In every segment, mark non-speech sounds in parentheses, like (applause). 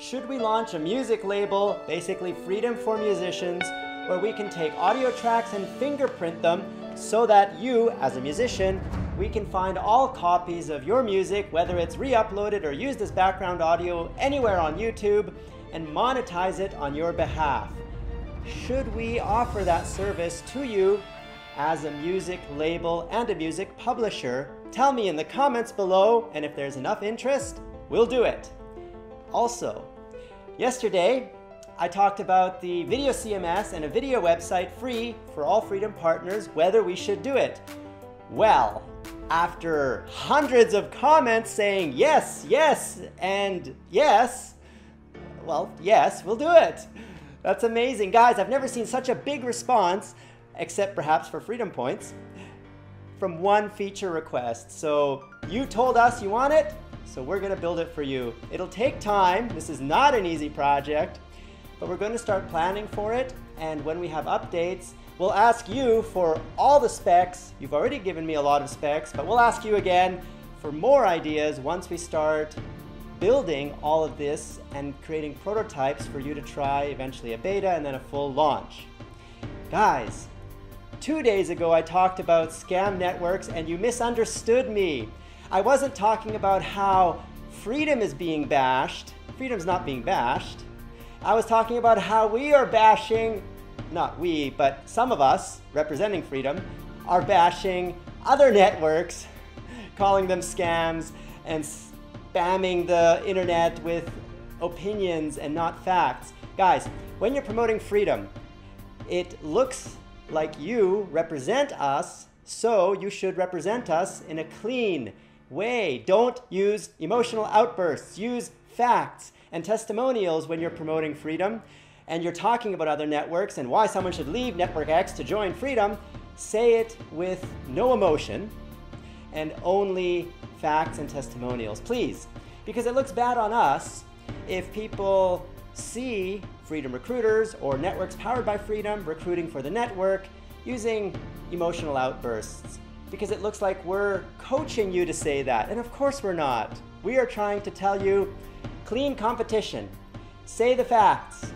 should we launch a music label, basically freedom for musicians, where we can take audio tracks and fingerprint them so that you, as a musician, we can find all copies of your music, whether it's re-uploaded or used as background audio anywhere on YouTube, and monetize it on your behalf. Should we offer that service to you as a music label and a music publisher? Tell me in the comments below, and if there's enough interest, we'll do it. Also, yesterday I talked about the video CMS and a video website free for all Freedom partners, whether we should do it. Well, after hundreds of comments saying yes, yes, and yes, well, yes, we'll do it. That's amazing. Guys, I've never seen such a big response, except perhaps for Freedom Points, from one feature request. So you told us you want it, so we're gonna build it for you. It'll take time. This is not an easy project, but we're gonna start planning for it. And when we have updates, we'll ask you for all the specs. You've already given me a lot of specs, but we'll ask you again for more ideas once we start building all of this and creating prototypes for you to try, eventually a beta and then a full launch. Guys, two days ago I talked about scam networks and you misunderstood me. I wasn't talking about how freedom is being bashed. Freedom's not being bashed. I was talking about how we are bashing, not we, but some of us representing freedom are bashing other networks, calling them scams and spamming the internet with opinions and not facts. Guys, when you're promoting freedom, it looks like you represent us, so you should represent us in a clean, way. Don't use emotional outbursts. Use facts and testimonials when you're promoting freedom and you're talking about other networks and why someone should leave Network X to join freedom. Say it with no emotion and only facts and testimonials, please. Because it looks bad on us if people see freedom recruiters or networks powered by freedom recruiting for the network using emotional outbursts because it looks like we're coaching you to say that. And of course we're not. We are trying to tell you clean competition. Say the facts.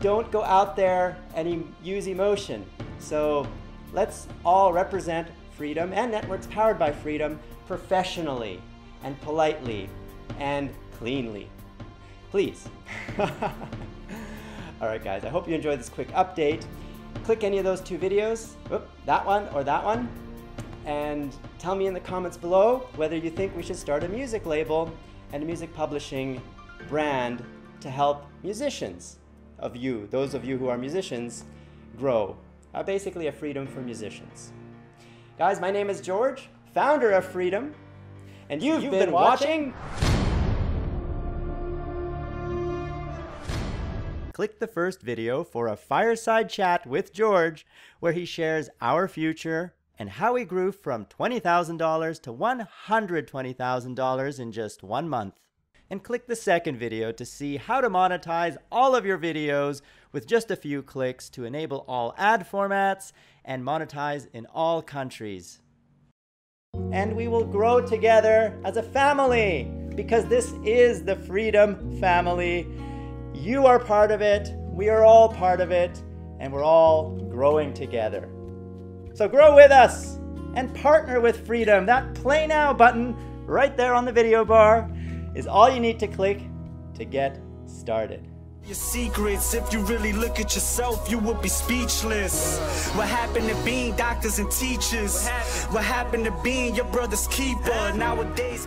Don't go out there and use emotion. So let's all represent freedom and networks powered by freedom professionally and politely and cleanly. Please. (laughs) all right, guys, I hope you enjoyed this quick update. Click any of those two videos, that one or that one, and tell me in the comments below whether you think we should start a music label and a music publishing brand to help musicians of you, those of you who are musicians, grow. Uh, basically a freedom for musicians. Guys, my name is George, founder of Freedom, and you've, you've been, been, watching... Click the first video for a fireside chat with George, where he shares our future and how he grew from $20,000 to $120,000 in just one month. And click the second video to see how to monetize all of your videos with just a few clicks to enable all ad formats and monetize in all countries. And we will grow together as a family because this is the Freedom Family. You are part of it, we are all part of it, and we're all growing together. So grow with us and partner with freedom. That play now button right there on the video bar is all you need to click to get started. Your secrets, if you really look at yourself, you would be speechless. What happened to being doctors and teachers? What happened to being your brother's keeper? Nowadays,